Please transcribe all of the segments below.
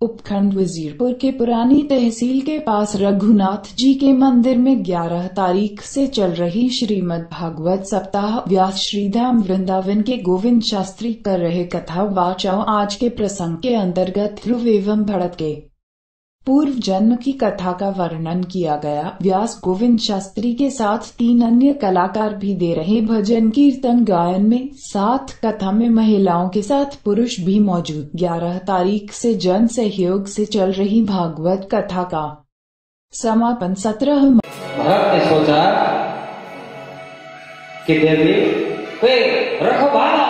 उपखंड वजीरपुर के पुरानी तहसील के पास रघुनाथ जी के मंदिर में 11 तारीख से चल रही श्रीमद् भागवत सप्ताह व्यास श्रीधाम वृंदावन के गोविंद शास्त्री कर रहे कथा वाचाओ आज के प्रसंग के अंतर्गत ध्रुव एवं भड़क के पूर्व जन्म की कथा का वर्णन किया गया। व्यास गोविंद शास्त्री के साथ तीन अन्य कलाकार भी दे रहे भजन कीर्तन गायन में। साथ कथा में महिलाओं के साथ पुरुष भी मौजूद। 11 तारीख से जन सहयोग से चल रही भागवत कथा का समापन सत्रह भरत ने सोचा कि देवी रखवाला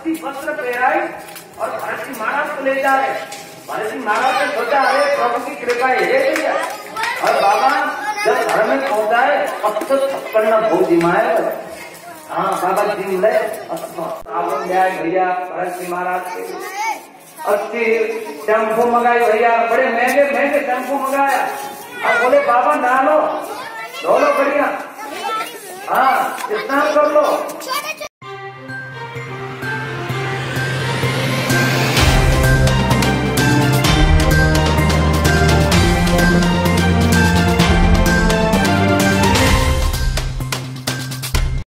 अस्थि वस्त्र पहराई और भारत महाराज को ले जा रहे भारत महाराज ने सोचा अरे प्रभु की कृपा है भैया और बाबा, जब घर में पहुँचाए अब तो छप्पन भोग जिमाए हाँ बाबा जी ले आपन गया भैया, भरत महाराज के। अस्थि टेंपो मंगाई भैया, बड़े महँगे महँगे टेंपो मंगाया। और बोले, बाबा नहा लो, धो लो बढ़िया। हाँ स्नान कर लो।